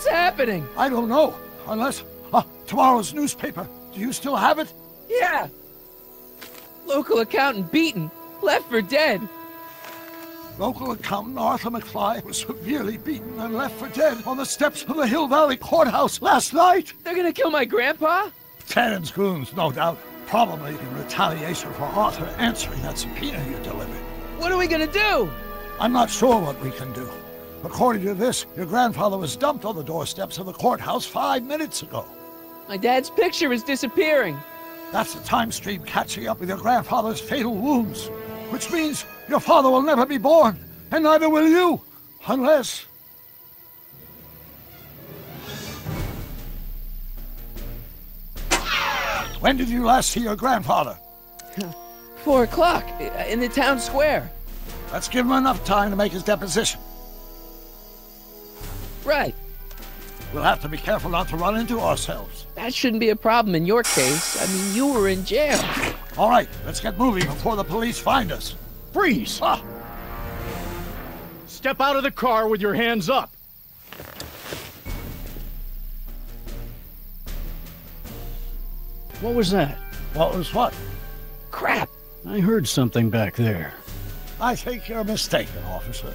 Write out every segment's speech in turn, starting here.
What's happening? I don't know. Unless... Uh, tomorrow's newspaper. Do you still have it? Yeah. Local accountant beaten. Left for dead. Local accountant Arthur McFly was severely beaten and left for dead on the steps of the Hill Valley Courthouse last night. They're gonna kill my grandpa? Tannen's goons, no doubt. Probably in retaliation for Arthur answering that subpoena you delivered. What are we gonna do? I'm not sure what we can do. According to this, your grandfather was dumped on the doorsteps of the courthouse five minutes ago. My dad's picture is disappearing. That's the time stream catching up with your grandfather's fatal wounds. Which means your father will never be born, and neither will you, unless... When did you last see your grandfather? Four o'clock, in the town square. Let's give him enough time to make his deposition. Right. We'll have to be careful not to run into ourselves. That shouldn't be a problem in your case. I mean, you were in jail. All right, let's get moving before the police find us. Freeze! Ah, Step out of the car with your hands up. What was that? what was what? Crap. I heard something back there. I think you're mistaken, officer.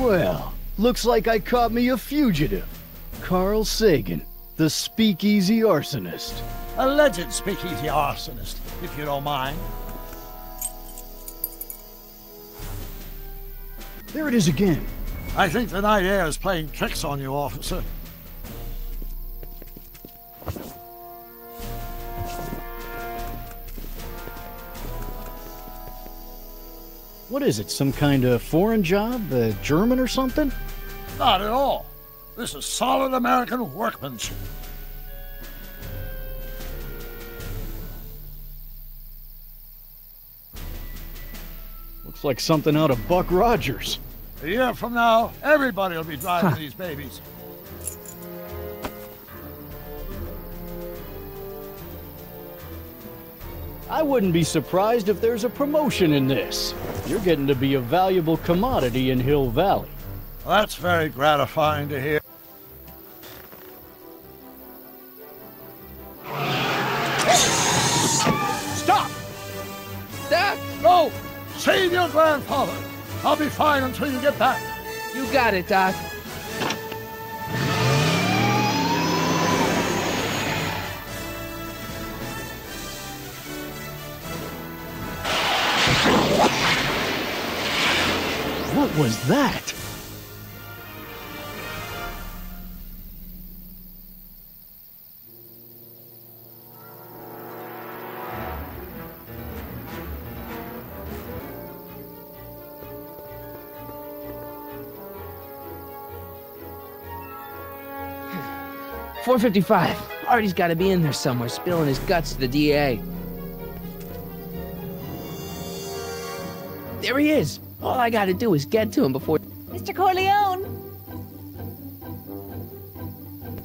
Well, looks like I caught me a fugitive. Carl Sagan, the speakeasy arsonist. Alleged speakeasy arsonist, if you don't mind. There it is again. I think the night air is playing tricks on you, officer. What is it, some kind of foreign job? Uh, German or something? Not at all. This is solid American workmanship. Looks like something out of Buck Rogers. A year from now, everybody will be driving these babies. I wouldn't be surprised if there's a promotion in this. You're getting to be a valuable commodity in Hill Valley. That's very gratifying to hear. Stop! Doc, No! Save your grandfather! I'll be fine until you get back. you got it, Doc. What was that? Four fifty-five. Artie's got to be in there somewhere, spilling his guts to the DA. There he is. All I got to do is get to him before. Mr. Corleone!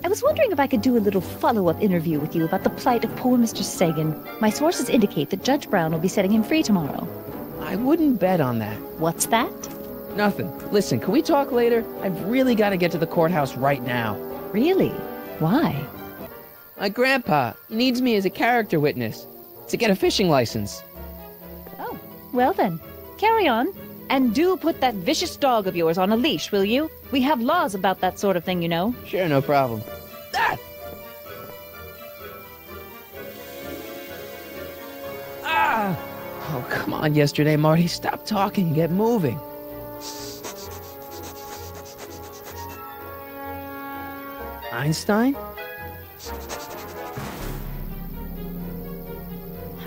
I was wondering if I could do a little follow-up interview with you about the plight of poor Mr. Sagan. My sources indicate that Judge Brown will be setting him free tomorrow. I wouldn't bet on that. What's that? Nothing. Listen, can we talk later? I've really got to get to the courthouse right now. Really? Why? My grandpa he needs me as a character witness to get a fishing license. Oh, well then. Carry on. And do put that vicious dog of yours on a leash, will you? We have laws about that sort of thing, you know. Sure, no problem. Ah! Ah! Oh, come on, yesterday, Marty. Stop talking get moving. Einstein?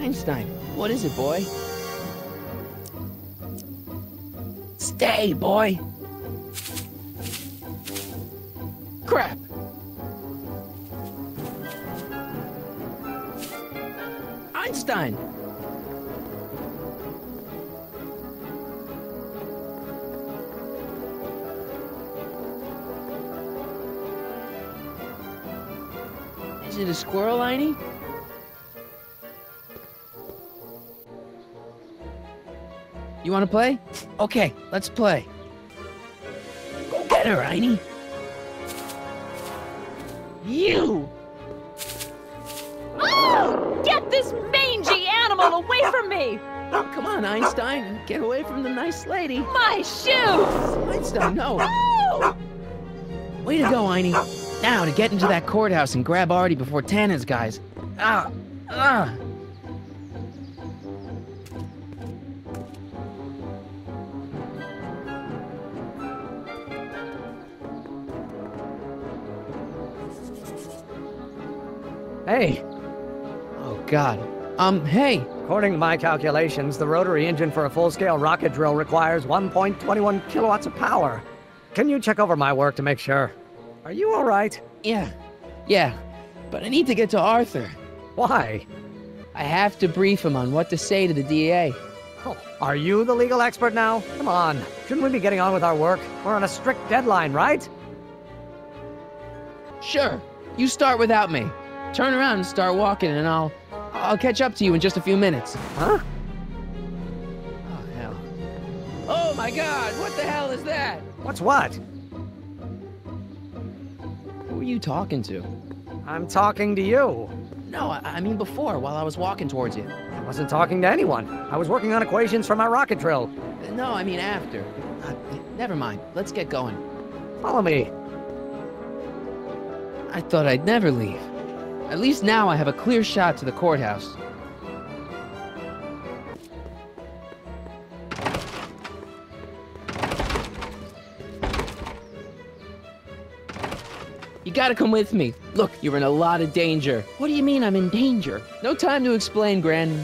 Einstein, what is it, boy? Stay, boy! Crap! Einstein! Is it a squirrel, Einie? You want to play? Okay, let's play. Go get her, Einie. You! Oh, get this mangy animal away from me! Oh, come on, Einstein. Get away from the nice lady. My shoes! Einstein, no. Oh! Way to go, Einie. Now to get into that courthouse and grab Artie before Tannen's guys. Ah, ah. Hey. Oh, God. Um, hey. According to my calculations, the rotary engine for a full-scale rocket drill requires 1.21 kilowatts of power. Can you check over my work to make sure? Are you all right? Yeah. Yeah. But I need to get to Arthur. Why? I have to brief him on what to say to the DA. Oh, are you the legal expert now? Come on. Shouldn't we be getting on with our work? We're on a strict deadline, right? Sure. You start without me. Turn around and start walking, and I'll. I'll catch up to you in just a few minutes. Huh? Oh, hell. Oh, my God! What the hell is that? What's what? Who are you talking to? I'm talking to you. No, I, I mean before, while I was walking towards you. I wasn't talking to anyone. I was working on equations for my rocket drill. No, I mean after. Uh, never mind. Let's get going. Follow me. I thought I'd never leave. At least now I have a clear shot to the courthouse. You gotta come with me. Look, you're in a lot of danger. What do you mean I'm in danger? No time to explain, Gran.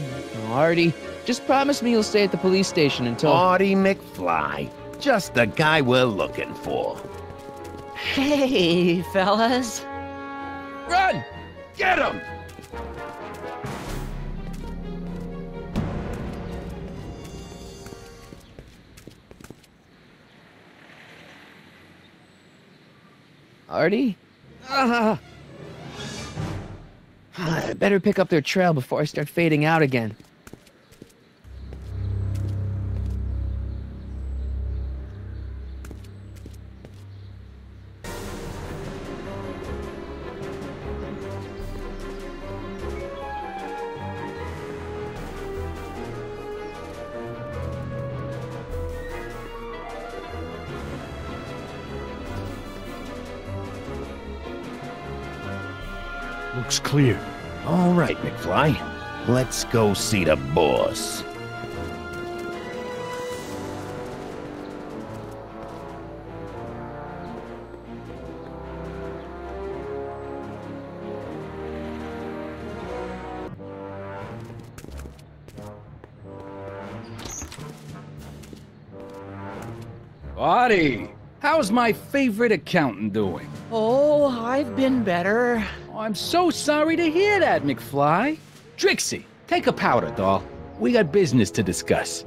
Artie, just promise me you'll stay at the police station until. Artie McFly. Just the guy we're looking for. Hey, fellas. Run! Get him! Artie? Ah. I better pick up their trail before I start fading out again. Looks clear. All right, McFly. Let's go see the boss. Artie, how's my favorite accountant doing? Oh, I've been better. Oh, I'm so sorry to hear that, McFly. Trixie, take a powder, doll. We got business to discuss.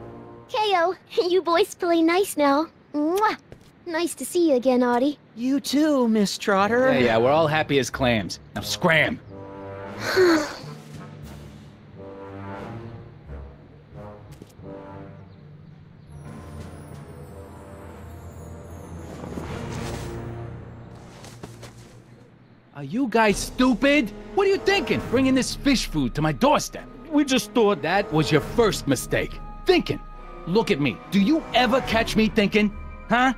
Ko, you boys play nice now. Mwah. Nice to see you again, Artie. You too, Miss Trotter. Yeah, yeah, we're all happy as clams. Now scram. Are you guys stupid? What are you thinking, bringing this fish food to my doorstep? We just thought that was your first mistake. Thinking. Look at me. Do you ever catch me thinking? Huh?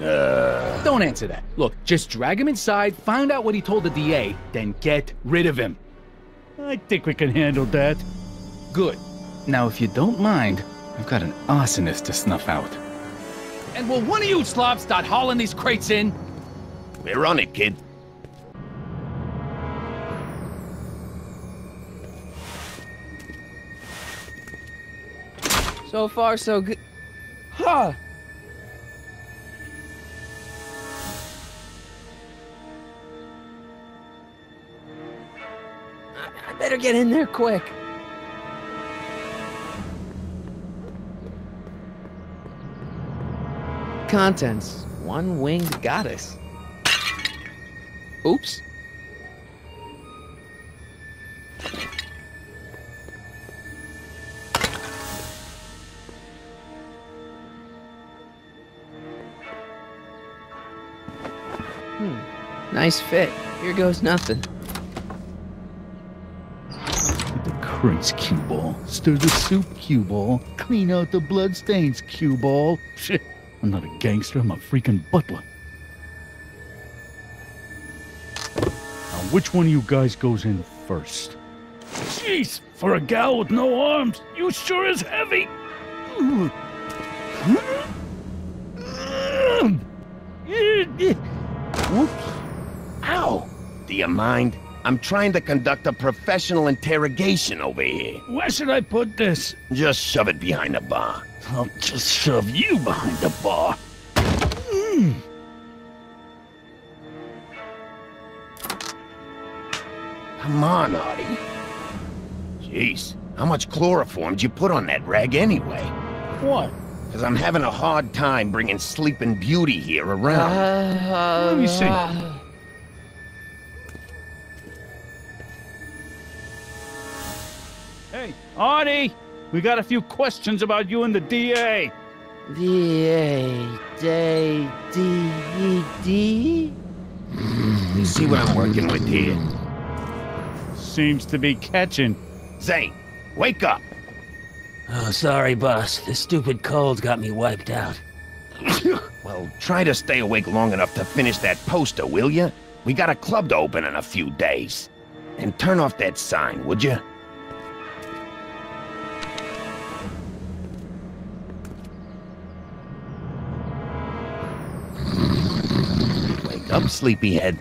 Uh, Don't answer that. Look, just drag him inside, find out what he told the DA, then get rid of him. I think we can handle that. Good. Now, if you don't mind, I've got an arsonist to snuff out. And will one of you slobs start hauling these crates in? we're on it, kid. So far, so good. Huh. I- I better get in there quick. Contents. One winged goddess. Oops. Nice fit. Here goes nothing. Get the crates, cue ball. Stir the soup, cue ball. Clean out the bloodstains, cue ball. Shit, I'm not a gangster, I'm a freaking butler. Now, which one of you guys goes in first? Jeez, for a gal with no arms, you sure is heavy. Whoops. Do you mind? I'm trying to conduct a professional interrogation over here. Where should I put this? Just shove it behind the bar. I'll just shove you behind the bar. Come on, Artie. Jeez, how much chloroform did you put on that rag anyway? What? Because I'm having a hard time bringing Sleeping Beauty here around. Uh, Let me see. Artie! We got a few questions about you and the DA. D-A, D, D, E, D? You see what I'm working with here? Seems to be catching. Zane, wake up! Oh, sorry, boss. This stupid cold got me wiped out. Well, try to stay awake long enough to finish that poster, will you? We got a club to open in a few days. And turn off that sign, would you? Up, sleepyhead.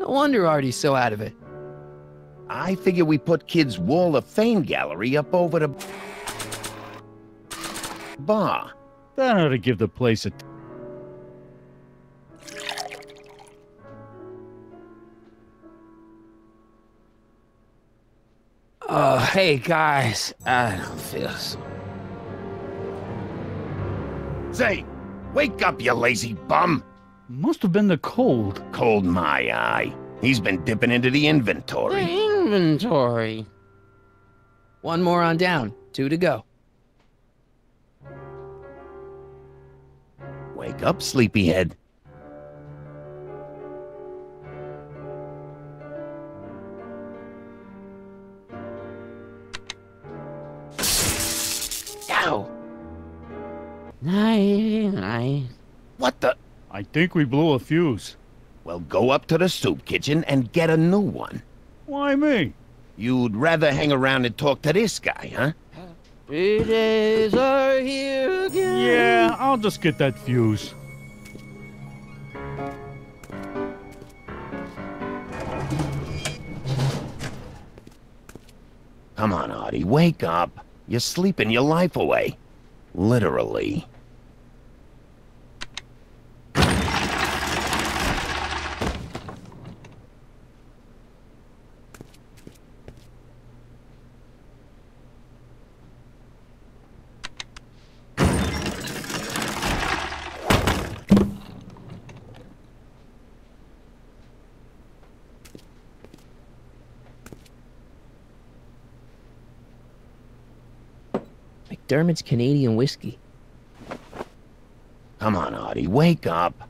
No wonder Artie's so out of it. I figure we put Kid's Wall of Fame gallery up over the bar. That ought to give the place a. Oh, hey, guys. I don't feel so... Zane, wake up, you lazy bum! Must have been the cold. Cold my eye. He's been dipping into the inventory. Inventory. One more on down. Two to go. Wake up, sleepyhead. Ow! Night, night. What the? I think we blew a fuse. Well, go up to the soup kitchen and get a new one. Why me? You'd rather hang around and talk to this guy, huh? Three days are here again. Yeah, I'll just get that fuse. Come on, Artie, wake up. You're sleeping your life away. Literally. McDermott's Canadian whiskey. Come on, Artie, wake up.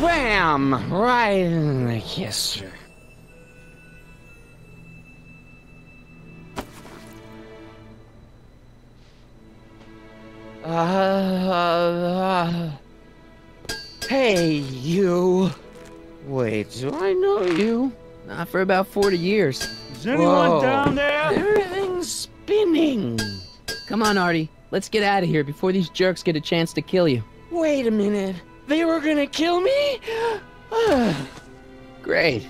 Bam! Right in the kisser. For about 40 years. Is anyone Whoa. down there? Everything's spinning. Come on, Artie. Let's get out of here before these jerks get a chance to kill you. Wait a minute. They were gonna kill me? Great.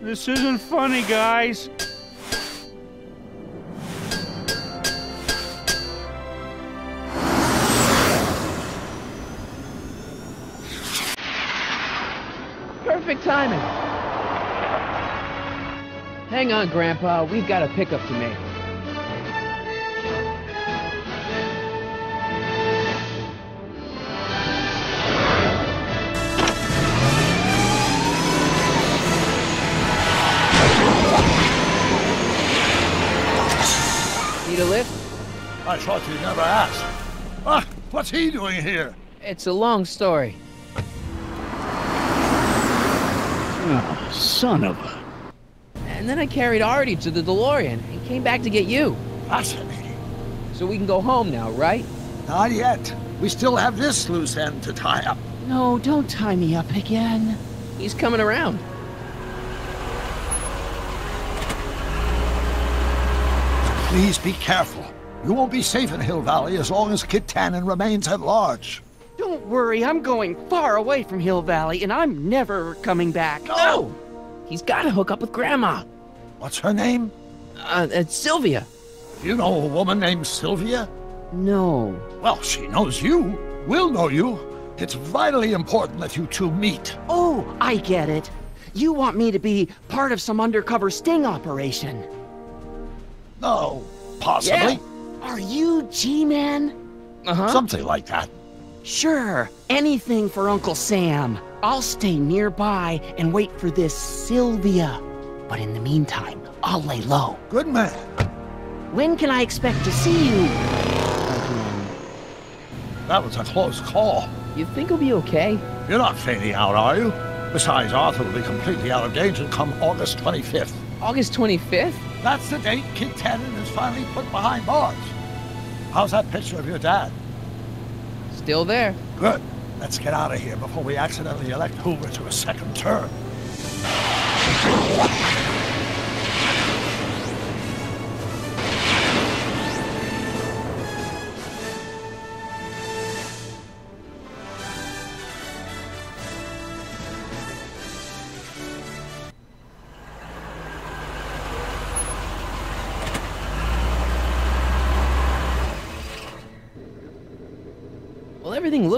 This isn't funny, guys. Hang on, Grandpa. We've got a pickup to make. Need a lift? I thought you'd never ask. Ah, what's he doing here? It's a long story. Oh, son of a... And then I carried Artie to the DeLorean and came back to get you. Fascinating. So we can go home now, right? Not yet. We still have this loose end to tie up. No, don't tie me up again. He's coming around. Please be careful. You won't be safe in Hill Valley as long as Kid Tannen remains at large. Don't worry, I'm going far away from Hill Valley, and I'm never coming back. No! He's got to hook up with Grandma. What's her name? Uh, it's Sylvia. You know a woman named Sylvia? No. Well, she knows you. We'll know you. It's vitally important that you two meet. Oh, I get it. You want me to be part of some undercover sting operation. No, possibly. Yeah. Are you G-Man? Uh-huh. Something like that. Sure, anything for Uncle Sam. I'll stay nearby and wait for this Sylvia. But in the meantime, I'll lay low. Good man. When can I expect to see you? That was a close call. You think he'll be okay? You're not fading out, are you? Besides, Arthur will be completely out of danger come August 25th. August 25th? That's the date Kid Tannen is finally put behind bars. How's that picture of your dad? Still there. Good. Let's get out of here before we accidentally elect Hoover to a second term.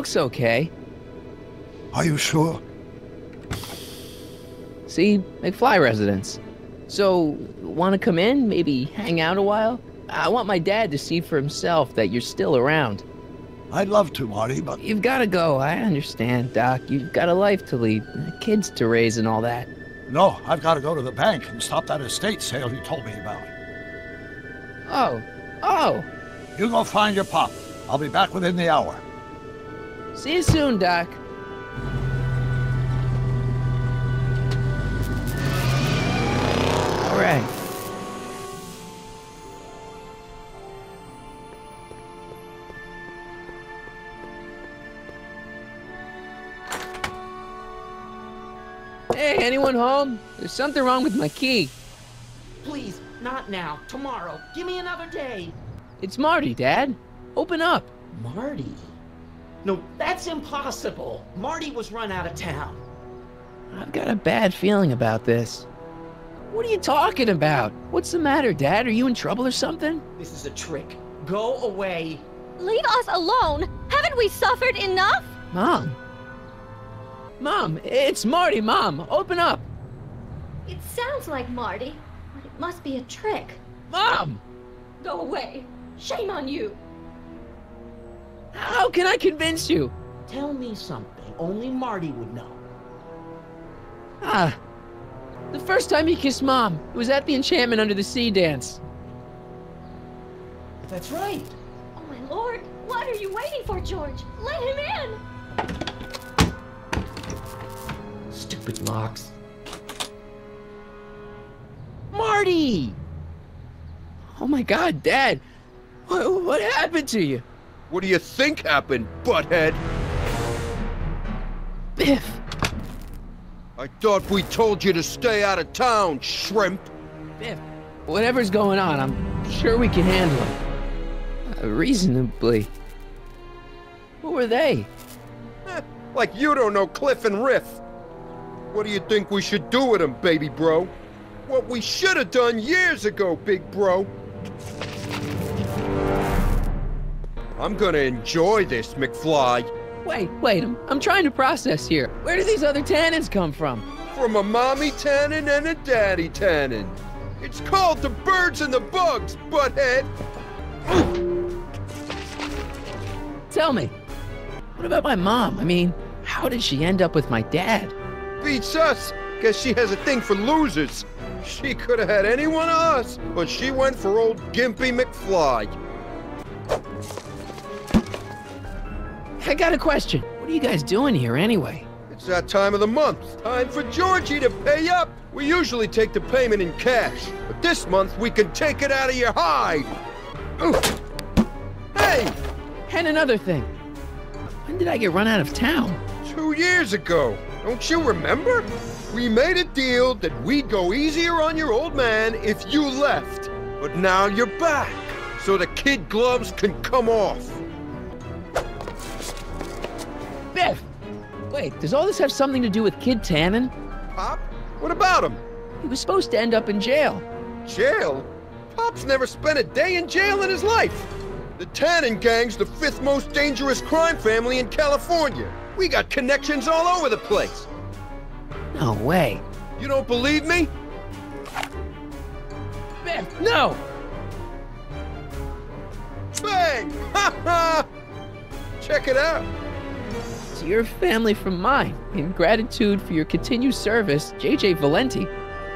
Looks okay. Are you sure? See, McFly residence. So, want to come in? Maybe hang out a while? I want my dad to see for himself that you're still around. I'd love to, Marty, but You've got to go. I understand, Doc. You've got a life to lead, kids to raise, and all that. no, I've got to go to the bank and stop that estate sale you told me about. Oh, oh. You go find your pop. I'll be back within the hour. See you soon, Doc. All right. Hey, anyone home? There's something wrong with my key. Please, not now. Tomorrow. Give me another day. It's Marty, Dad. Open up. Marty? No, that's impossible. Marty was run out of town. I've got a bad feeling about this. What are you talking about? What's the matter, Dad? Are you in trouble or something? This is a trick. Go away. Leave us alone! Haven't we suffered enough? Mom. Mom, it's Marty, Mom. Open up. It sounds like Marty, but it must be a trick. Mom! Go away. Shame on you. How can I convince you? Tell me something only Marty would know. Ah. The first time he kissed Mom, it was at the Enchantment Under the Sea dance. That's right. Oh my lord, what are you waiting for, George? Let him in! Stupid locks. Marty! Oh my god, Dad. What, what happened to you? What do you think happened, butthead? Biff. I thought we told you to stay out of town, shrimp. Biff. Whatever's going on, I'm sure we can handle it. Uh, reasonably. Who were they? Eh, like you don't know Cliff and Riff. What do you think we should do with them, baby bro? What we should have done years ago, big bro. I'm gonna enjoy this, McFly. Wait, wait, I'm, I'm trying to process here. Where do these other Tannens come from? from a mommy Tannen and a daddy Tannen. It's called the birds and the bugs, butthead. Tell me, what about my mom? I mean, how did she end up with my dad? Beats us. Guess she has a thing for losers. She could have had any one of us, but she went for old Gimpy McFly. I got a question. What are you guys doing here anyway? It's that time of the month. Time for Georgie to pay up. We usually take the payment in cash, but this month we can take it out of your hide. Ooh. Hey! And another thing. When did I get run out of town? Two years ago. Don't you remember? We made a deal that we'd go easier on your old man if you left. But now you're back, so the kid gloves can come off. Wait, does all this have something to do with Kid Tannen? Pop? What about him? He was supposed to end up in jail. Jail? Pop's never spent a day in jail in his life. The Tannen gang's the fifth most dangerous crime family in California. We got connections all over the place. No way. You don't believe me? Biff, no! Bang! Ha ha! Check it out. To your family from mine, in gratitude for your continued service, JJ Valenti.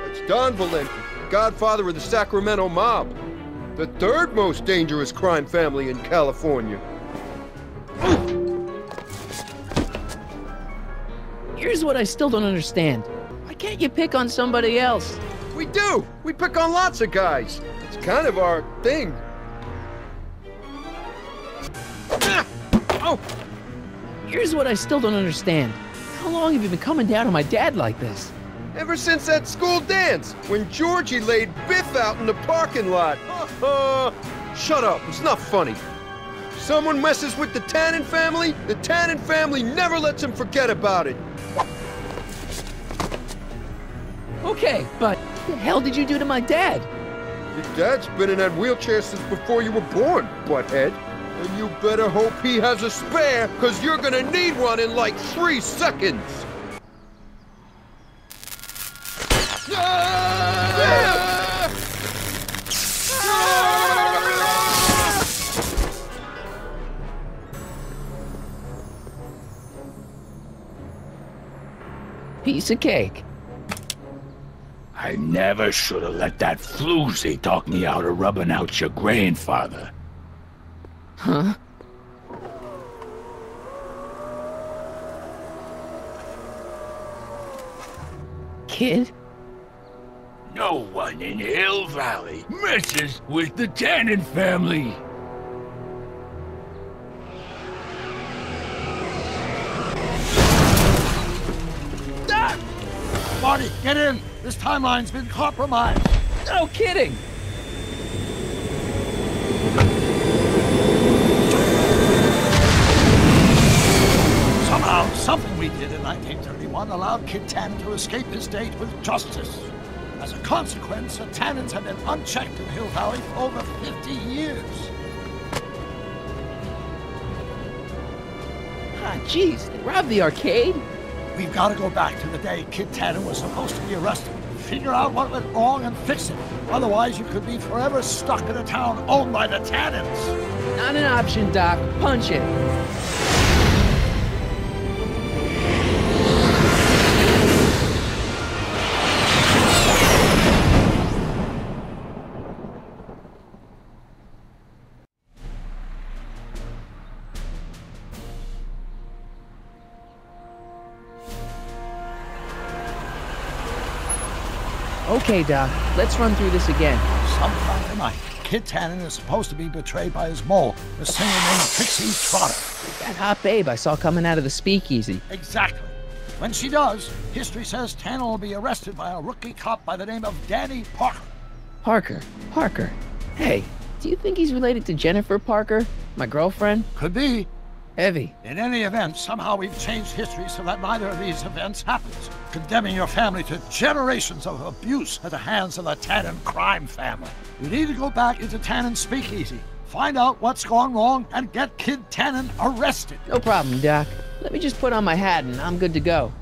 It's Don Valenti, godfather of the Sacramento mob. The third most dangerous crime family in California. Here's what I still don't understand. Why can't you pick on somebody else? We do! We pick on lots of guys. It's kind of our thing. Ah! Oh! Here's what I still don't understand. How long have you been coming down on my dad like this? Ever since that school dance, when Georgie laid Biff out in the parking lot. Shut up, it's not funny. Someone messes with the Tannen family, the Tannen family never lets him forget about it. Okay, but what the hell did you do to my dad? Your dad's been in that wheelchair since before you were born, butthead. And you better hope he has a spare, because you're gonna need one in like three seconds. Piece of cake. I never should have let that floozy talk me out of rubbing out your grandfather. Huh? Kid? No one in Hill Valley messes with the Tannen family. Marty, get in! This timeline's been compromised. No kidding! Somehow, did in 1931 allowed Kid Tannen to escape his date with justice. As a consequence, the Tannens have been unchecked in Hill Valley for over 50 years. Ah, jeez, they robbed the arcade? We've got to go back to the day Kid Tannen was supposed to be arrested. Figure out what went wrong and fix it. Otherwise, you could be forever stuck in a town owned by the Tannens. Not an option, Doc. Punch it. Okay, Doc. Let's run through this again. Sometime tonight, Kid Tannen is supposed to be betrayed by his mole, a singer named Trixie Trotter. That hot babe I saw coming out of the speakeasy. Exactly. When she does, history says Tannen will be arrested by a rookie cop by the name of Danny Parker. Parker. Parker. Hey, do you think he's related to Jennifer Parker, my girlfriend? Could be. Heavy. In any event, somehow we've changed history so that neither of these events happens, condemning your family to generations of abuse at the hands of the Tannen crime family. We need to go back into Tannen's speakeasy, find out what's gone wrong, and get Kid Tannen arrested. No problem, Doc. Let me just put on my hat and I'm good to go.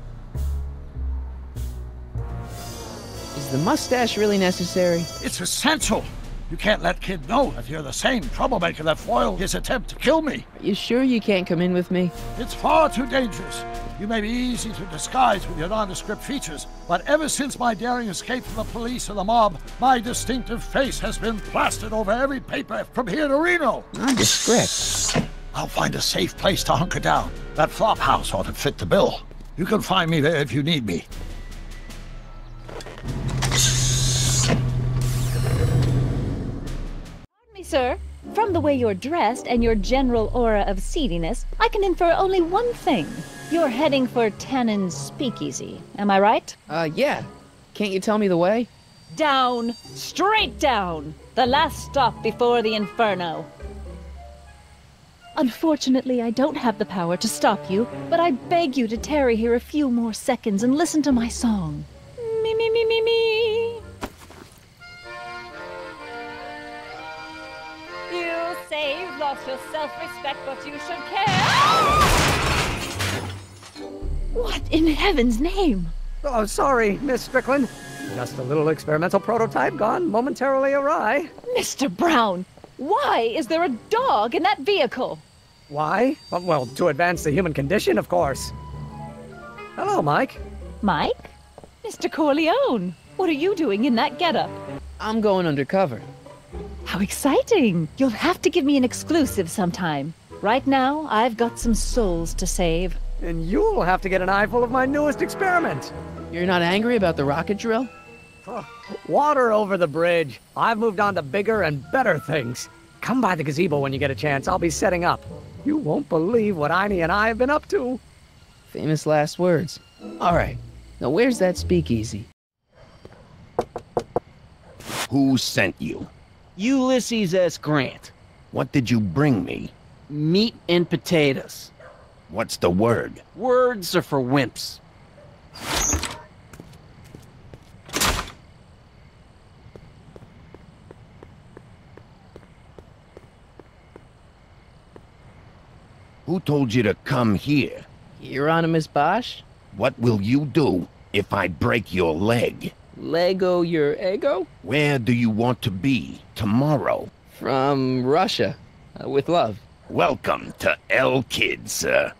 Is the mustache really necessary? It's essential. You can't let Kid know that you're the same troublemaker that foiled his attempt to kill me. Are you sure you can't come in with me? It's far too dangerous. You may be easy to disguise with your nondescript features, but ever since my daring escape from the police and the mob, my distinctive face has been plastered over every paper from here to Reno. Nondescript? I'll find a safe place to hunker down. That flop house ought to fit the bill. You can find me there if you need me. Sir. From the way you're dressed and your general aura of seediness, I can infer only one thing. You're heading for Tannen's Speakeasy. Am I right? Uh, yeah. Can't you tell me the way? Down. Straight down. The last stop before the Inferno. Unfortunately, I don't have the power to stop you, but I beg you to tarry here a few more seconds and listen to my song. Me, me, me, me, me. You say you've lost your self-respect, but you should care. What in heaven's name? Oh, sorry, Miss Strickland. Just a little experimental prototype gone momentarily awry. Mr. Brown, why is there a dog in that vehicle? Why? Well, to advance the human condition, of course. Hello, Mike. Mike? Mr. Corleone, what are you doing in that getup? I'm going undercover. How exciting! You'll have to give me an exclusive sometime. Right now, I've got some souls to save. And you'll have to get an eyeful of my newest experiment. You're not angry about the rocket drill? Water over the bridge. I've moved on to bigger and better things. Come by the gazebo when you get a chance. I'll be setting up. You won't believe what Einie and I have been up to. Famous last words. All right. Now, where's that speakeasy? Who sent you? Ulysses S. Grant. What did you bring me? Meat and potatoes. What's the word? Words are for wimps. Who told you to come here? Hieronymus Bosch? What will you do if I break your leg? Lego your ego? Where do you want to be tomorrow? From Russia. Uh, with love. Welcome to El Kid, sir.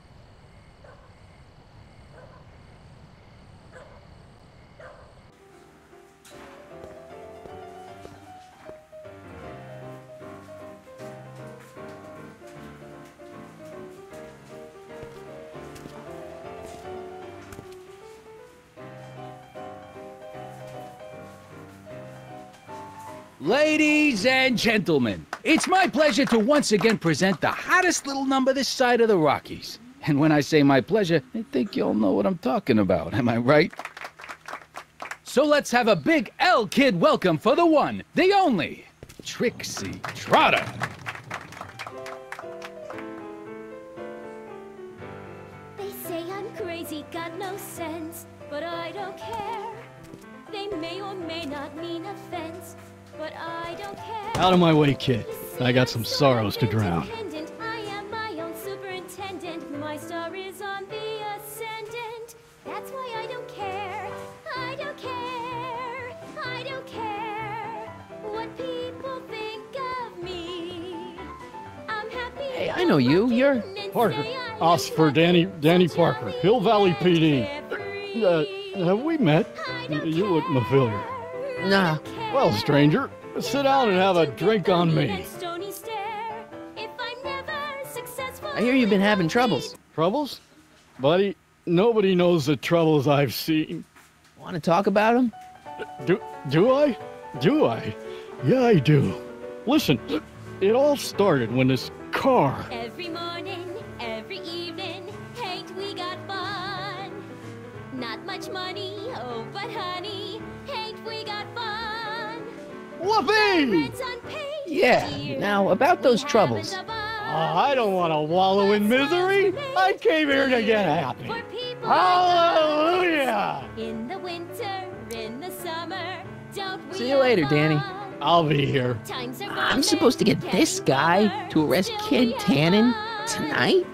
Ladies and gentlemen, it's my pleasure to once again present the hottest little number this side of the Rockies. And when I say my pleasure, I think y'all know what I'm talking about, am I right? So let's have a big El Kid welcome for the one, the only, Trixie Trotter. They say I'm crazy, got no sense, but I don't care. They may or may not mean offense, but I don't care. Out of my way, kid. I got some sorrows to drown. I am my own superintendent. My star is on the ascendant. That's why I don't care. I don't care. I don't care what people think of me. I'm happy. Hey, I know you. You're. Parker. Us for Danny Danny Parker, Hill Valley PD. Uh, have we met? Y- You look familiar. Nah. Well, stranger, sit down and have a drink on me. Stony stare. If I'm never successful, I hear you've been having troubles. Troubles? Buddy, nobody knows the troubles I've seen. Want to talk about them? Do, do I? Do I? Yeah, I do. Listen, it all started when this car. Whoopee! Yeah. Now, about those troubles. Oh, I don't want to wallow in misery. I came here to get happy. For people Hallelujah! in the winter, in the summer, don't we See you later, Danny. I'll be here. I'm supposed to get this guy to arrest Kid Tannen tonight?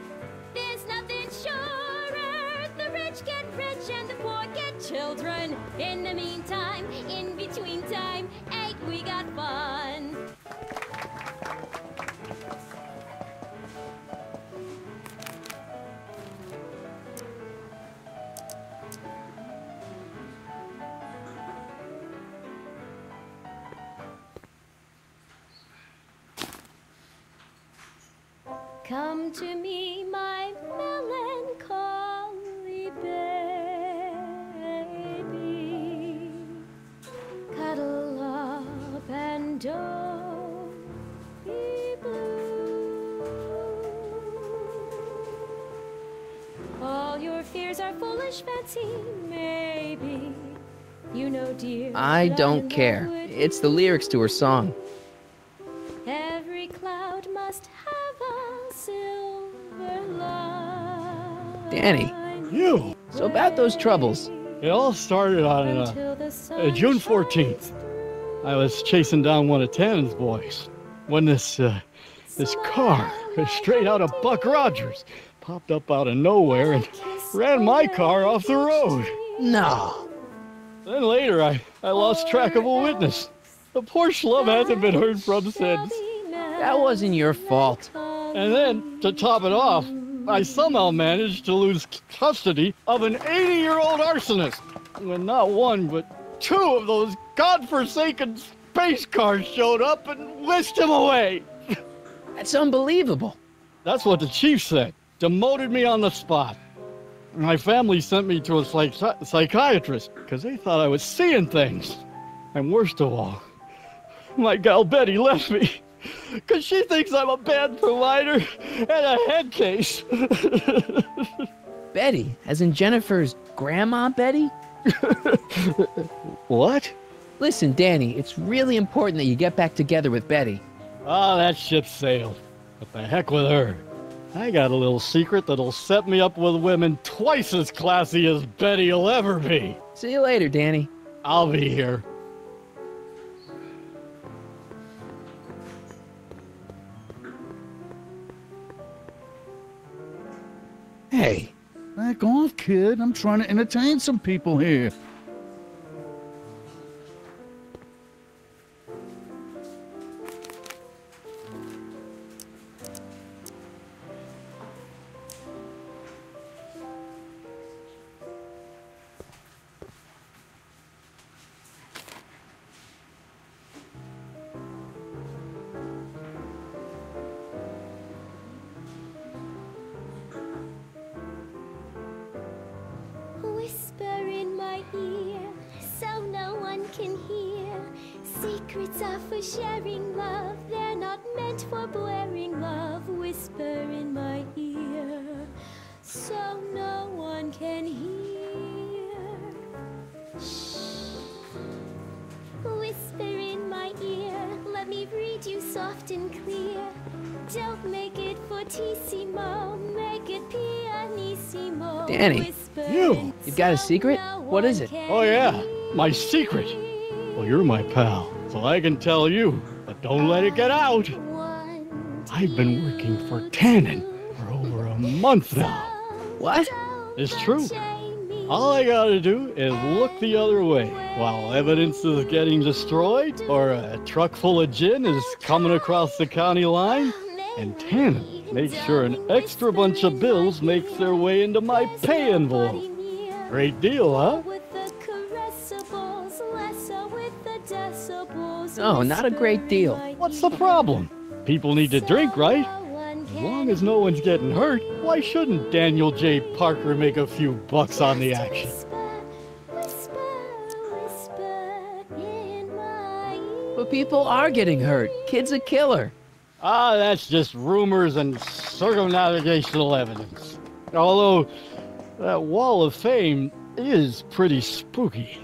And don't be blue. All your fears are foolish fancy, maybe. You know, dear. I don't love care. It's the lyrics to her song. Every cloud must have a silver line. Danny. You! So about those troubles. It all started on uh, Till the sun uh, June 14th. I was chasing down one of Tannen's boys when this uh, this car, straight out of Buck Rogers, popped up out of nowhere and ran my car off the road. No. Then later, I, I lost track of a witness. The poor schlub hasn't been heard from since. That wasn't your fault. And then, to top it off, I somehow managed to lose custody of an 80 year old arsonist. When not one, but two of those godforsaken space cars showed up and whisked him away. That's unbelievable. That's what the chief said. Demoted me on the spot. My family sent me to a psych- psychiatrist because they thought I was seeing things. And worst of all, my gal Betty left me because she thinks I'm a bad provider and a head case. Betty, as in Jennifer's grandma Betty? what? Listen, Danny, it's really important that you get back together with Betty. Ah, that ship sailed. What the heck with her? I got a little secret that'll set me up with women twice as classy as Betty will ever be. See you later, Danny. I'll be here. Hey, back off, kid. I'm trying to entertain some people here. Secrets are for sharing love, they're not meant for blaring love. Whisper in my ear so no one can hear. Shh. Whisper in my ear, let me read you soft and clear. Don't make it fortissimo, make it pianissimo. Danny, Whisper You. You've got a secret? What is it? Oh, yeah, my secret. Well, you're my pal, so I can tell you, but don't let it get out. I've been working for Tannen for over a month now. What? It's true. All I gotta do is look the other way while evidence is getting destroyed or a truck full of gin is coming across the county line, and Tannen makes sure an extra bunch of bills makes their way into my pay envelope. Great deal, huh? No, not a great deal. What's the problem? People need to drink, right? As long as no one's getting hurt, why shouldn't Daniel J. Parker make a few bucks on the action? But people are getting hurt. Kid's a killer. Ah, that's just rumors and circumnavigational evidence. Although, that wall of fame is pretty spooky.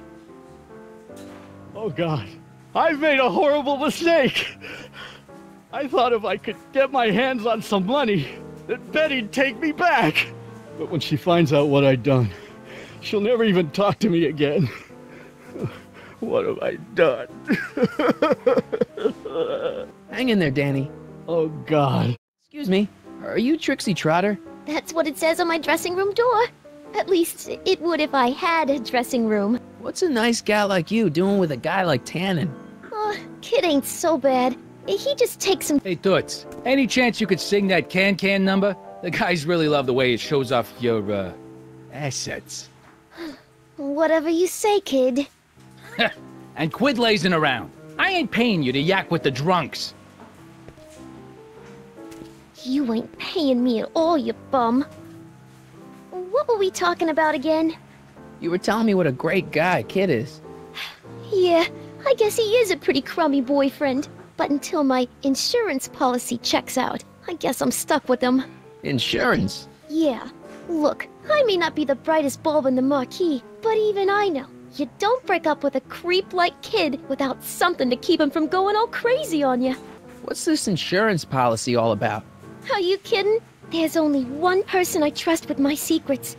Oh god, I've made a horrible mistake! I thought if I could get my hands on some money, that Betty'd take me back! But when she finds out what I'd done, she'll never even talk to me again. What have I done? Hang in there, Danny. Oh god. Excuse me, are you Trixie Trotter? That's what it says on my dressing room door. At least it would if I had a dressing room. What's a nice gal like you doing with a guy like Tannen? Oh, kid ain't so bad. He just takes some. Hey, Toots, any chance you could sing that Can Can number? The guys really love the way it shows off your, uh, assets. Whatever you say, kid. and quit lazing around. I ain't paying you to yak with the drunks. You ain't paying me at all, you bum. What were we talking about again? You were telling me what a great guy Kid is. Yeah, I guess he is a pretty crummy boyfriend. But until my insurance policy checks out, I guess I'm stuck with him. Insurance? Yeah. Look, I may not be the brightest bulb in the marquee, but even I know you don't break up with a creep like Kid without something to keep him from going all crazy on you. What's this insurance policy all about? Are you kidding? There's only one person I trust with my secrets.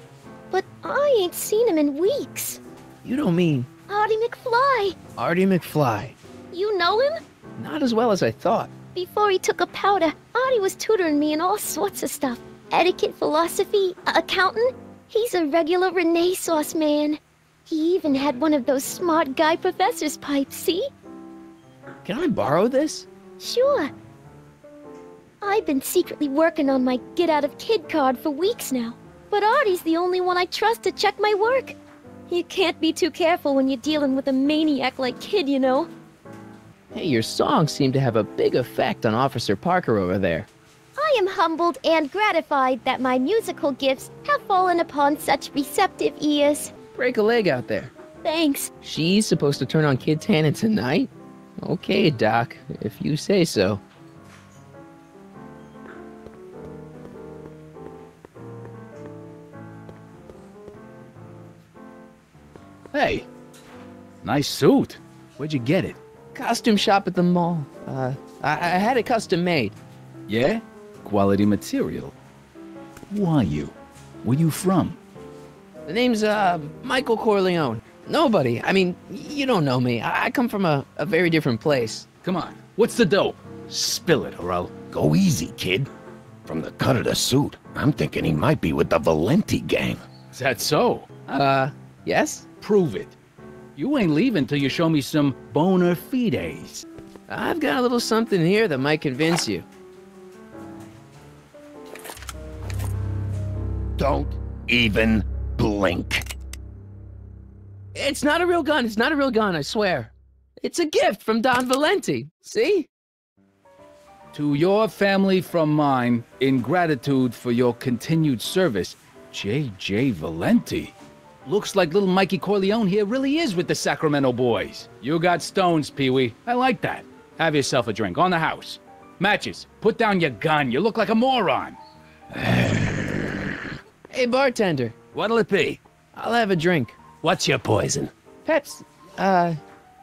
But I ain't seen him in weeks. You don't mean Artie McFly. Artie McFly. You know him? Not as well as I thought. Before he took a powder, Artie was tutoring me in all sorts of stuff. Etiquette, philosophy, accounting. He's a regular Renaissance man. He even had one of those smart guy professor's pipes, see? Can I borrow this? Sure. I've been secretly working on my get out of kid card for weeks now. But Artie's the only one I trust to check my work. You can't be too careful when you're dealing with a maniac like Kid, you know. Hey, your songs seem to have a big effect on Officer Parker over there. I am humbled and gratified that my musical gifts have fallen upon such receptive ears. Break a leg out there. Thanks. She's supposed to turn on Kid Tannen tonight? Okay, Doc, if you say so. Hey, nice suit. Where'd you get it? Costume shop at the mall. Uh, I, I had it custom made. Yeah? Quality material. Who are you? Where you from? The name's, uh, Michael Corleone. Nobody. I mean, you don't know me. I, I come from a, a very different place. Come on, what's the dope? Spill it, or I'll... Go easy, kid. From the cut of the suit, I'm thinking he might be with the Valenti gang. Is that so? Uh, yes? Prove it. You ain't leaving till you show me some bona fides. I've got a little something here that might convince you. Don't even blink. It's not a real gun. It's not a real gun, I swear. It's a gift from Don Valenti. See? To your family from mine, in gratitude for your continued service, J.J. Valenti. Looks like little Mikey Corleone here really is with the Sacramento boys. You got stones, Pee-wee. I like that. Have yourself a drink on the house. Matches, put down your gun. You look like a moron. Hey, bartender. What'll it be? I'll have a drink. What's your poison? Peps, uh,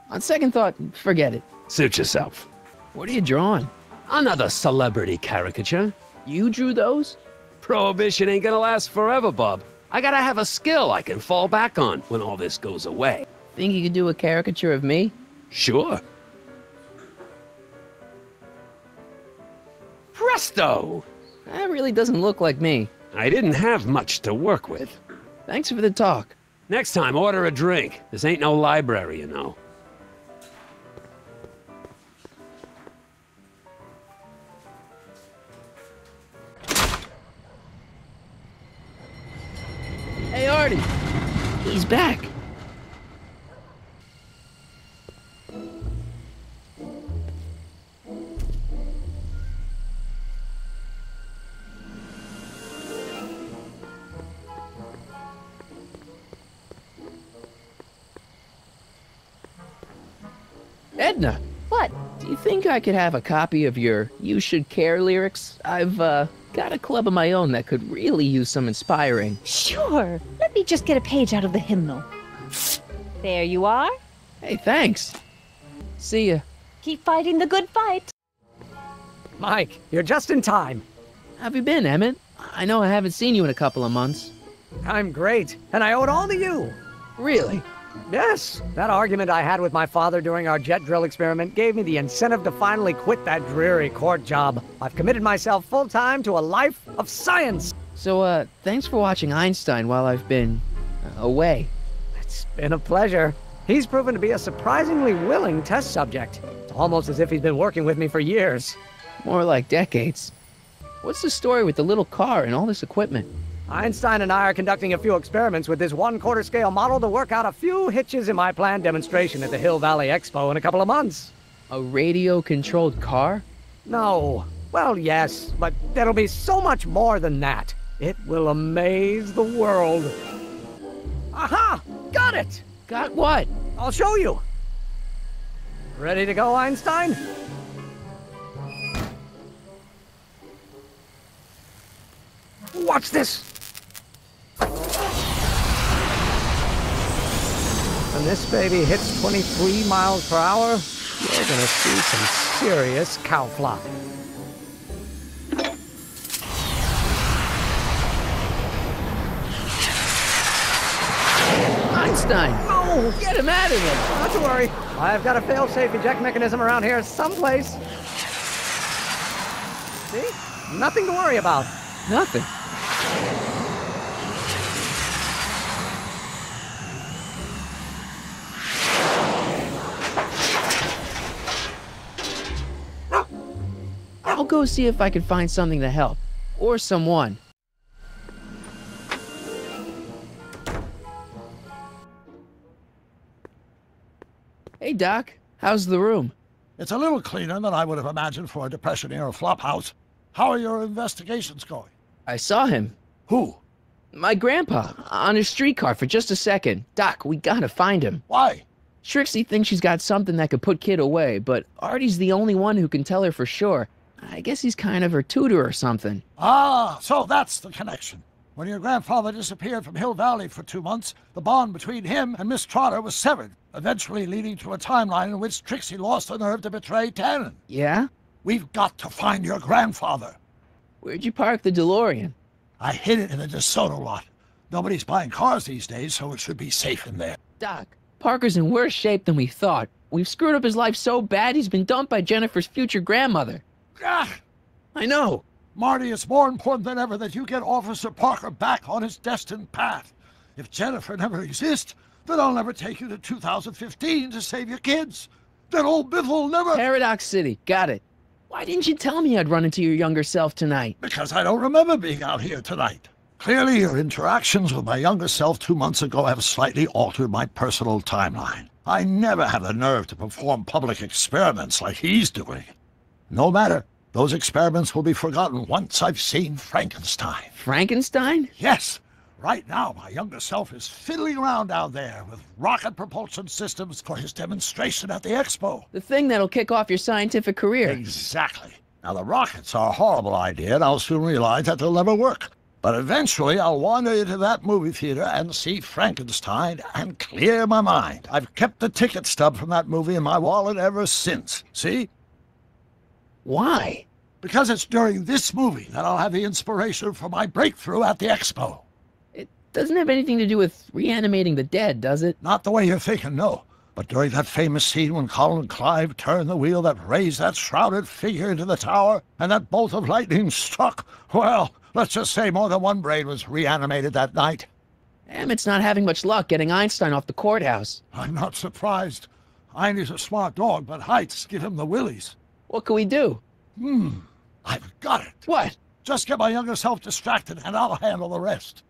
on second thought, forget it. Suit yourself. What are you drawing? Another celebrity caricature. You drew those? Prohibition ain't gonna last forever, Bob. I gotta have a skill I can fall back on when all this goes away. Think you could do a caricature of me? Sure. Presto! That really doesn't look like me. I didn't have much to work with. Thanks for the talk. Next time, order a drink. This ain't no library, you know. Back. Edna, What? do you think I could have a copy of your You Should Care lyrics? I've, uh, got a club of my own that could really use some inspiring. Sure. Let me just get a page out of the hymnal. There you are. Hey, thanks. See ya. Keep fighting the good fight. Mike, you're just in time. How have you been, Emmett? I know I haven't seen you in a couple of months. I'm great, and I owe it all to you. Really? Yes, that argument I had with my father during our jet drill experiment gave me the incentive to finally quit that dreary court job. I've committed myself full time to a life of science. So, uh, thanks for watching Einstein while I've been uh, away. It's been a pleasure. He's proven to be a surprisingly willing test subject. It's almost as if he's been working with me for years. More like decades. What's the story with the little car and all this equipment? Einstein and I are conducting a few experiments with this one quarter scale model to work out a few hitches in my planned demonstration at the Hill Valley Expo in a couple of months. A radio controlled car? No. Well, yes, but there'll be so much more than that. It will amaze the world. Aha! Got it! Got what? I'll show you. Ready to go, Einstein? Watch this! When this baby hits 23 miles per hour, you're gonna see some serious cow flop. Einstein! No! Get him out of there! Not to worry. I've got a fail-safe eject mechanism around here someplace. See? Nothing to worry about. Nothing. I'll go see if I can find something to help. Or someone. Doc. How's the room? It's a little cleaner than I would have imagined for a Depression-era flophouse. How are your investigations going? I saw him. Who? My grandpa, on his streetcar for just a second. Doc, we gotta find him. Why? Trixie thinks she's got something that could put Kid away, but Artie's the only one who can tell her for sure. I guess he's kind of her tutor or something. Ah, so that's the connection. When your grandfather disappeared from Hill Valley for two months, the bond between him and Miss Trotter was severed, eventually leading to a timeline in which Trixie lost the nerve to betray Tannen. Yeah? We've got to find your grandfather. Where'd you park the DeLorean? I hid it in the DeSoto lot. Nobody's buying cars these days, so it should be safe in there. Doc, Parker's in worse shape than we thought. We've screwed up his life so bad he's been dumped by Jennifer's future grandmother. Ah, I know. Marty, it's more important than ever that you get Officer Parker back on his destined path. If Jennifer never exists, then I'll never take you to 2015 to save your kids. That old Biff will never. Paradox City, got it. Why didn't you tell me I'd run into your younger self tonight? Because I don't remember being out here tonight. Clearly, your interactions with my younger self two months ago have slightly altered my personal timeline. I never have the nerve to perform public experiments like he's doing. No matter. Those experiments will be forgotten once I've seen Frankenstein. Frankenstein? Yes. Right now, my younger self is fiddling around down there with rocket propulsion systems for his demonstration at the expo. The thing that'll kick off your scientific career. Exactly. Now, the rockets are a horrible idea, and I'll soon realize that they'll never work. But eventually, I'll wander into that movie theater and see Frankenstein and clear my mind. I've kept the ticket stub from that movie in my wallet ever since. See? Why? Because it's during this movie that I'll have the inspiration for my breakthrough at the expo. Doesn't have anything to do with reanimating the dead, does it? Not the way you're thinking, no. But during that famous scene when Colin Clive turned the wheel that raised that shrouded figure into the tower, and that bolt of lightning struck, well, let's just say more than one brain was reanimated that night. Emmett's not having much luck getting Einstein off the courthouse. I'm not surprised. Einstein's a smart dog, but heights give him the willies. What can we do? Hmm, I've got it. What? Just get my younger self distracted, and I'll handle the rest.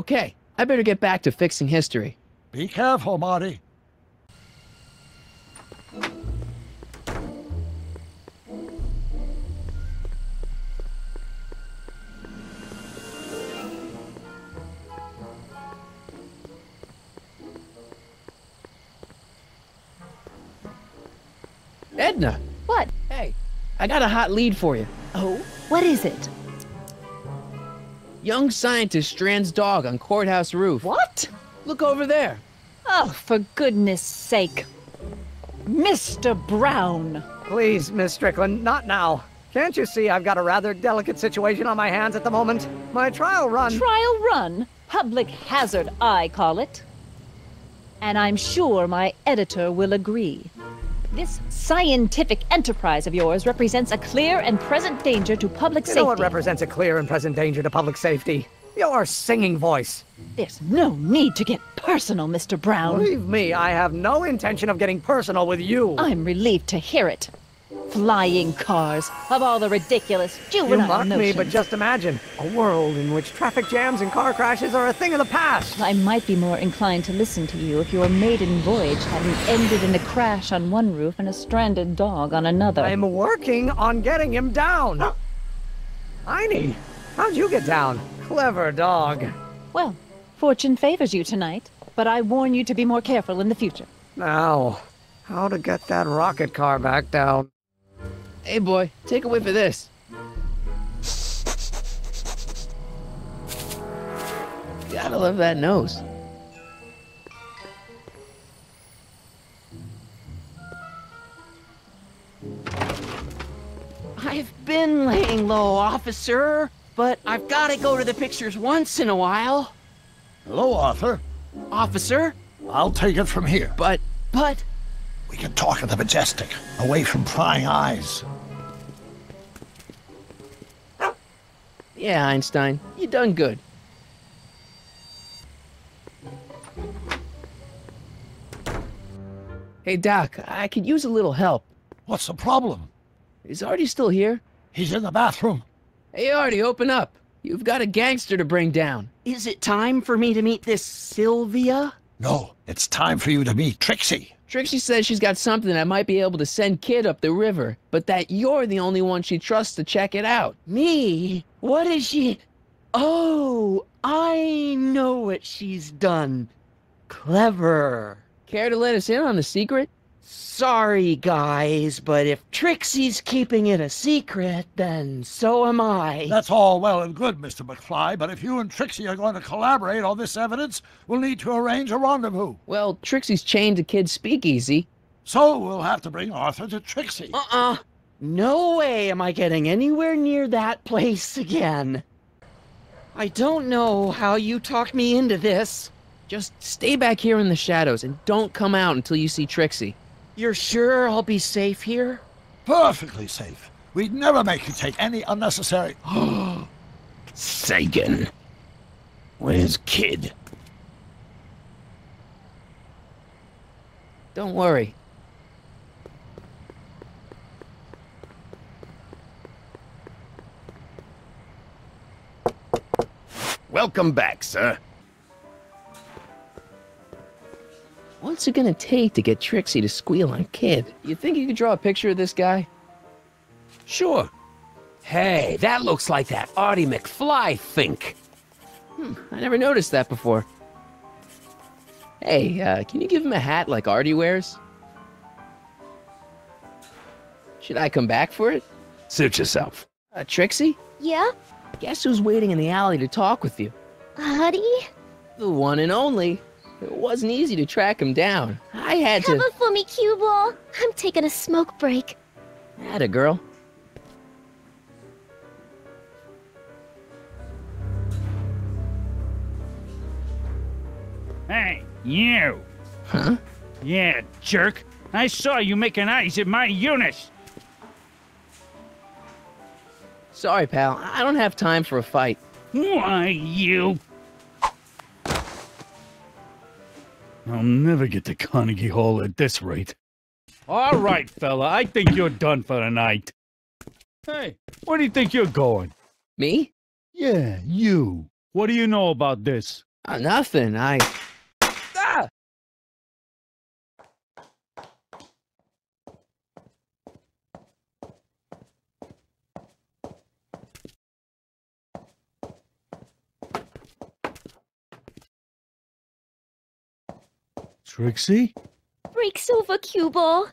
Okay, I better get back to fixing history. Be careful, Marty. Edna! What? Hey, I got a hot lead for you. Oh? What is it? Young scientist strands dog on courthouse roof. What? Look over there. Oh, for goodness sake. Mr. Brown! Please, Miss Strickland, not now. Can't you see I've got a rather delicate situation on my hands at the moment? My trial run. Trial run? Public hazard, I call it. And I'm sure my editor will agree. This scientific enterprise of yours represents a clear and present danger to public you safety. know what represents a clear and present danger to public safety? Your singing voice. There's no need to get personal, Mr. Brown. Believe me, I have no intention of getting personal with you. I'm relieved to hear it. Flying cars, of all the ridiculous You juvenile mock me, but just imagine a world in which traffic jams and car crashes are a thing of the past. I might be more inclined to listen to you if your maiden voyage hadn't ended in a crash on one roof and a stranded dog on another. I'm working on getting him down. Heine, how'd you get down? Clever dog. Well, fortune favors you tonight, but I warn you to be more careful in the future. Now, how to get that rocket car back down? Hey, boy, take a whiff of this. Gotta love that nose. I've been laying low, officer, but I've got to go to the pictures once in a while. Hello, Arthur. Officer? I'll take it from here. But, but... We can talk at the Majestic, away from prying eyes. Yeah, Einstein, you done good. Hey, Doc, I could use a little help. What's the problem? Is Artie still here? He's in the bathroom. Hey, Artie, open up. You've got a gangster to bring down. Is it time for me to meet this Sylvia? No, it's time for you to meet Trixie. Trixie says she's got something that might be able to send Kid up the river, but that you're the only one she trusts to check it out. Me? What is she? Oh, I know what she's done. Clever. Care to let us in on the secret? Sorry, guys, but if Trixie's keeping it a secret, then so am I. That's all well and good, Mr. McFly, but if you and Trixie are going to collaborate on this evidence, we'll need to arrange a rendezvous. Well, Trixie's chained to Kid's speakeasy. So we'll have to bring Arthur to Trixie. Uh-uh. No way am I getting anywhere near that place again. I don't know how you talked me into this. Just stay back here in the shadows and don't come out until you see Trixie. You're sure I'll be safe here? Perfectly safe. We'd never make you take any unnecessary. Sagan. Where's Kid? Don't worry. Welcome back, sir. What's it gonna take to get Trixie to squeal on Kid? You think you could draw a picture of this guy? Sure. Hey, that looks like that Artie McFly think. Hmm, I never noticed that before. Hey, uh, can you give him a hat like Artie wears? Should I come back for it? Suit yourself. Uh, Trixie? Yeah? Guess who's waiting in the alley to talk with you? Artie? The one and only. It wasn't easy to track him down. I had to. Cover for me, cue ball. I'm taking a smoke break. Had a girl. Hey, you! Huh? Yeah, jerk. I saw you making eyes at my Eunice. Sorry, pal. I don't have time for a fight. Why, you? I'll never get to Carnegie Hall at this rate. All right, fella, I think you're done for the night. Hey, where do you think you're going? Me? Yeah, you. What do you know about this? Uh, nothing. I. Trixie? Breaks over, cue ball.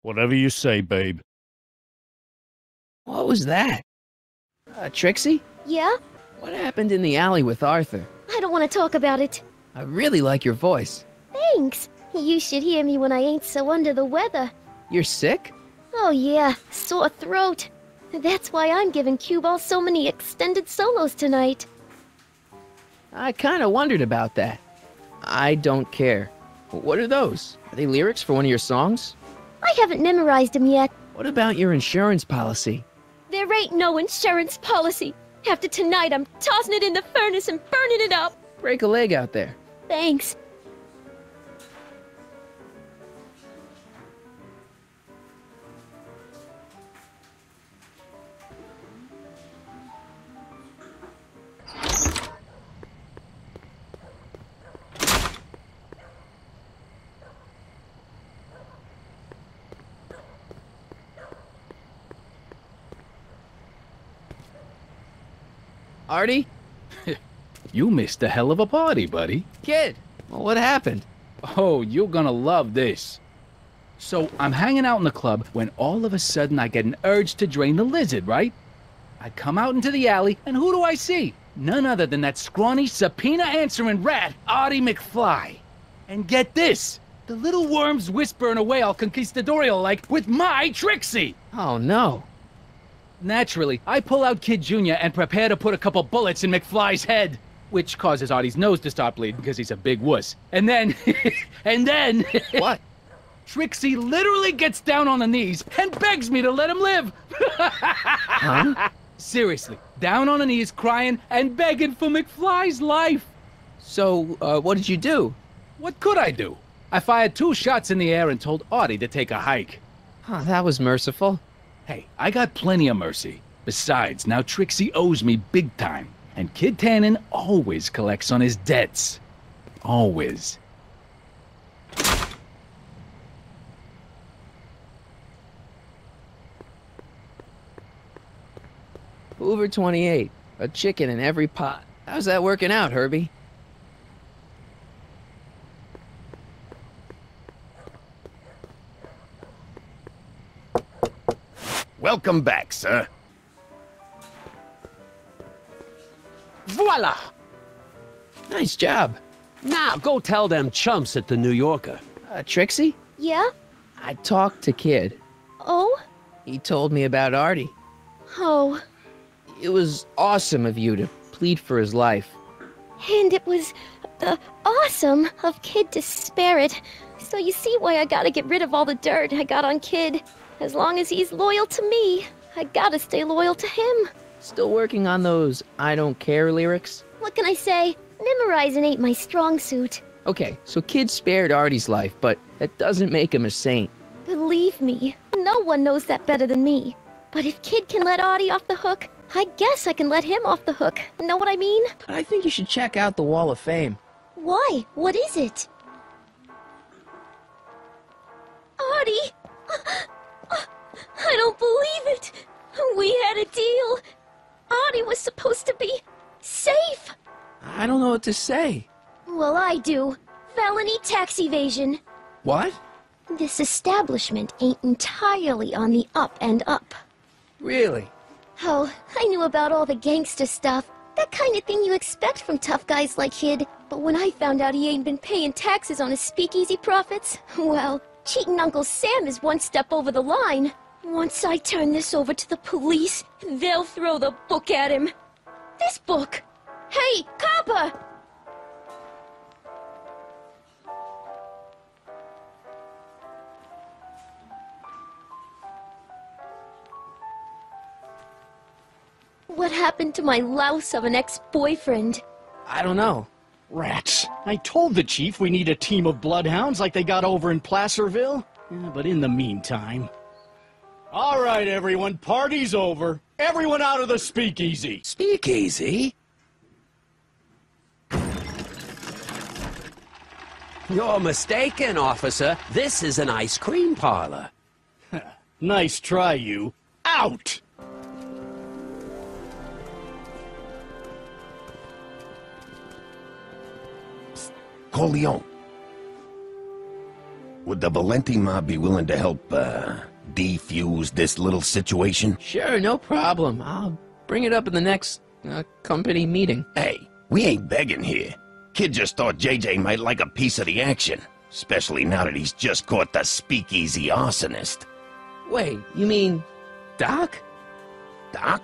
Whatever you say, babe. What was that? Uh, Trixie? Yeah? What happened in the alley with Arthur? I don't want to talk about it. I really like your voice. Thanks. You should hear me when I ain't so under the weather. You're sick? Oh yeah, sore throat. That's why I'm giving cue ball so many extended solos tonight. I kind of wondered about that. I don't care. What are those? Are they lyrics for one of your songs? I haven't memorized them yet. What about your insurance policy? There ain't no insurance policy. After tonight, I'm tossing it in the furnace and burning it up. Break a leg out there. Thanks. Artie? You missed a hell of a party, buddy. Kid, well, what happened? Oh, you're gonna love this. So, I'm hanging out in the club when all of a sudden I get an urge to drain the lizard, right? I come out into the alley, and who do I see? None other than that scrawny, subpoena answering rat, Artie McFly. And get this the little worm's whispering away all conquistadorial like with my Trixie! Oh no. Naturally, I pull out Kid Jr. and prepare to put a couple bullets in McFly's head, which causes Artie's nose to start bleeding because he's a big wuss. And then, and then. What? Trixie literally gets down on the knees and begs me to let him live. Huh? Seriously, down on the knees, crying and begging for McFly's life. So, uh, what did you do? What could I do? I fired two shots in the air and told Artie to take a hike. Huh, that was merciful. Hey, I got plenty of mercy. Besides, now Trixie owes me big time, and Kid Tannen always collects on his debts. Always. Hoover 28. A chicken in every pot. How's that working out, Herbie? Welcome back, sir. Voila! Nice job. Now go tell them chumps at the New Yorker. Uh, Trixie? Yeah? I talked to Kid. Oh? He told me about Artie. Oh. It was awesome of you to plead for his life. And it was the awesome of Kid to spare it. So you see why I gotta get rid of all the dirt I got on Kid. As long as he's loyal to me, I gotta stay loyal to him. Still working on those I don't care lyrics? What can I say? Memorizing ain't my strong suit. Okay, so Kid spared Artie's life, but that doesn't make him a saint. Believe me, no one knows that better than me. But if Kid can let Audie off the hook, I guess I can let him off the hook. Know what I mean? I think you should check out the Wall of Fame. Why? What is it? Audie! I don't believe it! We had a deal! Audie was supposed to be safe! I don't know what to say. Well, I do. Felony tax evasion. What? This establishment ain't entirely on the up and up. Really? Oh, I knew about all the gangster stuff. That kind of thing you expect from tough guys like Kid. But when I found out he ain't been paying taxes on his speakeasy profits, well, cheating Uncle Sam is one step over the line. Once I turn this over to the police, they'll throw the book at him. This book! Hey, copper! What happened to my louse of an ex-boyfriend? I don't know. Rats. I told the chief we need a team of bloodhounds like they got over in Placerville. Yeah, but in the meantime... All right, everyone, party's over. Everyone out of the speakeasy. Speakeasy? You're mistaken, officer. This is an ice cream parlor. Nice try, you. Out! Corleone. Would the Valenti mob be willing to help, uh, defuse this little situation? Sure, no problem. I'll bring it up in the next uh, company meeting. Hey, we ain't begging here. Kid just thought JJ might like a piece of the action, especially now that he's just caught the speakeasy arsonist. Wait, you mean Doc? Doc?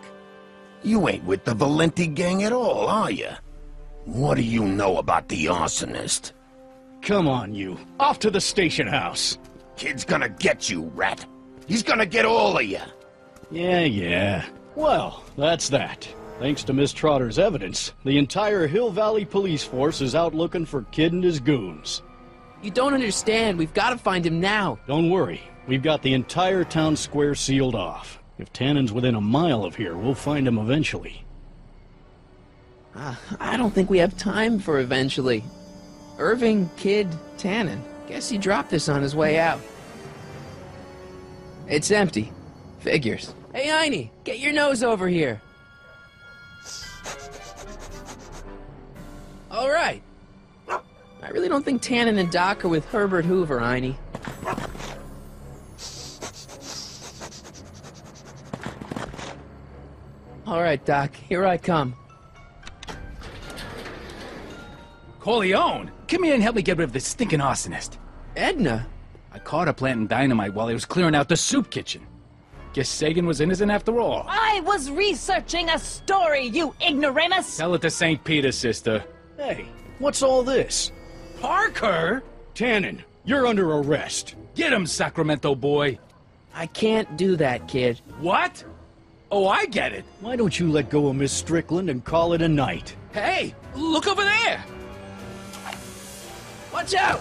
You ain't with the Valenti gang at all, are you? What do you know about the arsonist? Come on, you. Off to the station house. Kid's gonna get you, rat. He's gonna get all of you. Yeah, yeah. Well, that's that. Thanks to Miss Trotter's evidence, the entire Hill Valley police force is out looking for Kid and his goons. You don't understand. We've got to find him now. Don't worry. We've got the entire town square sealed off. If Tannen's within a mile of here, we'll find him eventually. Uh, I don't think we have time for eventually. Irving, Kid, Tannen. Guess he dropped this on his way out. It's empty. Figures. Hey, Einie, get your nose over here. All right. I really don't think Tannen and Doc are with Herbert Hoover, Einie. All right, Doc, here I come. Corleone, come here and help me get rid of this stinking arsonist. Edna? I caught her planting dynamite while I was clearing out the soup kitchen. Guess Sagan was innocent after all. I was researching a story, you ignoramus! Tell it to St. Peter, sister. Hey, what's all this? Parker? Tannen, you're under arrest. Get him, Sacramento boy. I can't do that, kid. What? Oh, I get it. Why don't you let go of Miss Strickland and call it a night? Hey, look over there. Watch out!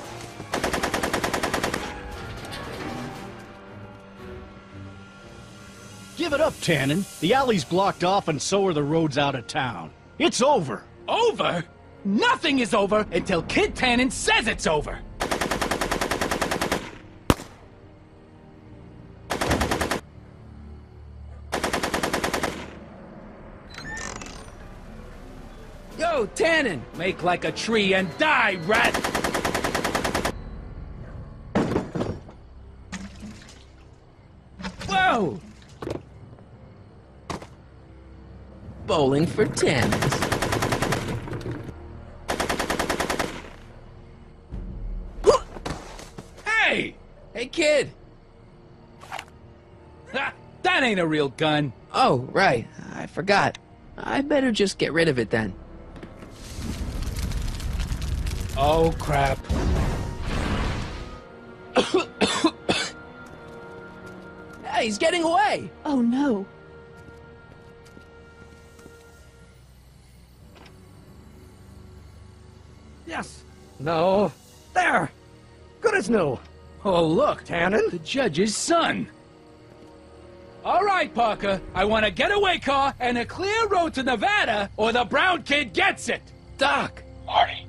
Give it up, Tannen. The alley's blocked off and so are the roads out of town. It's over. Over? Nothing is over until Kid Tannen says it's over. Yo, Tannen! Make like a tree and die, rat! Whoa! Bowling for tens. Hey! Hey, kid! Ha, that ain't a real gun. Oh, right. I forgot. I better just get rid of it then. Oh, crap. Hey, he's getting away! Oh no. No. There. Good as new. Oh, look. Tannen? The judge's son. All right, Parker. I want a getaway car and a clear road to Nevada, or the brown kid gets it. Doc! Artie,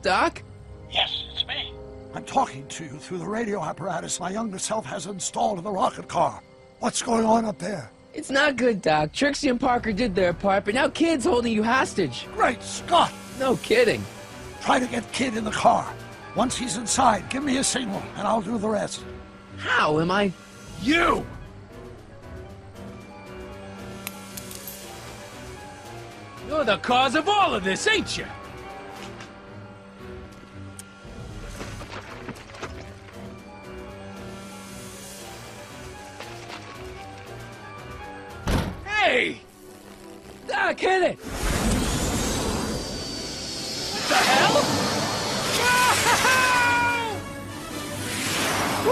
Doc? yes, it's me. I'm talking to you through the radio apparatus my younger self has installed in the rocket car. What's going on up there? It's not good, Doc. Trixie and Parker did their part, but now Kid's holding you hostage. Great Scott! No kidding. Try to get Kid in the car. Once he's inside, give me a signal, and I'll do the rest. How am I? You! You're the cause of all of this, ain't you? Hey! Ah, Doc, hit it!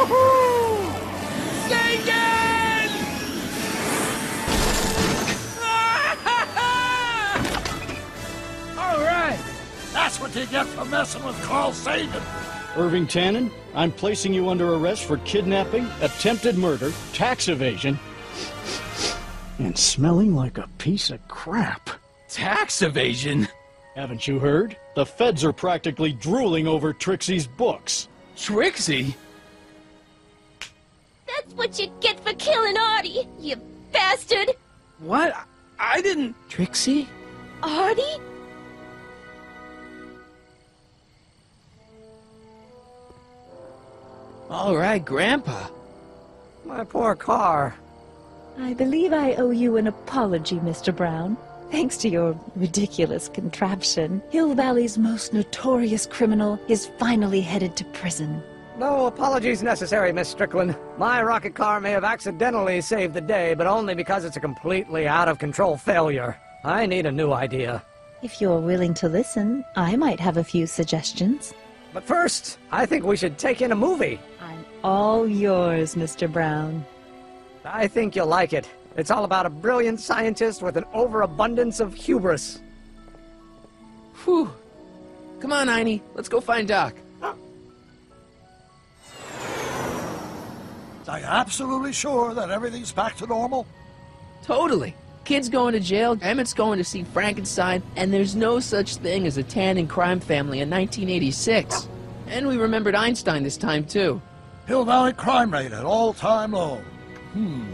Woohoo! All right. That's what you get for messing with Carl Sagan. Irving Tannen, I'm placing you under arrest for kidnapping, attempted murder, tax evasion, and smelling like a piece of crap. Tax evasion? Haven't you heard? The feds are practically drooling over Trixie's books. Trixie? That's what you get for killing Artie, you bastard! What? I didn't. Trixie? Artie? All right, Grandpa. My poor car. I believe I owe you an apology, Mr. Brown. Thanks to your ridiculous contraption, Hill Valley's most notorious criminal is finally headed to prison. No apologies necessary, Miss Strickland. My rocket car may have accidentally saved the day, but only because it's a completely out of control failure. I need a new idea. If you're willing to listen, I might have a few suggestions. But first, I think we should take in a movie. I'm all yours, Mr. Brown. I think you'll like it. It's all about a brilliant scientist with an overabundance of hubris. Whew. Come on, Einie. Let's go find Doc. Are you absolutely sure that everything's back to normal? Totally. Kid's going to jail, Emmett's going to see Frankenstein, and there's no such thing as a Tannen crime family in 1986. And we remembered Einstein this time, too. Hill Valley crime rate at all-time low. Hmm.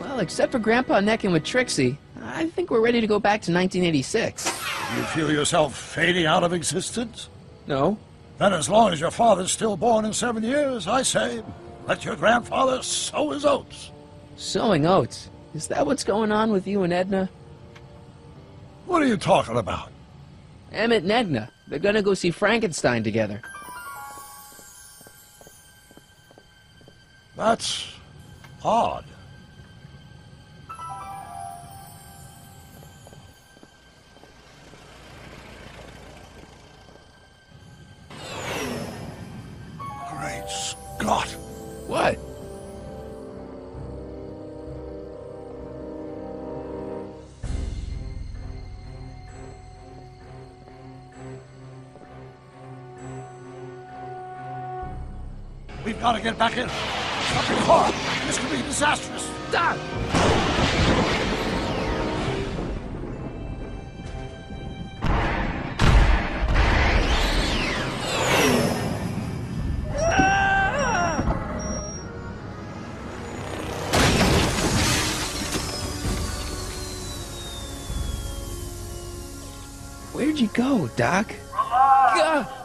Well, except for Grandpa necking with Trixie, I think we're ready to go back to 1986. You feel yourself fading out of existence? No. Then as long as your father's still born in seven years, I say, let your grandfather sow his oats. Sowing oats. Is that what's going on with you and Edna? What are you talking about? Emmett and Edna. They're gonna go see Frankenstein together. That's odd. Great Scott! What? We've got to get back in. Stop your car. This could be disastrous. Doc! Where'd go, Doc? Uh-huh. Gah!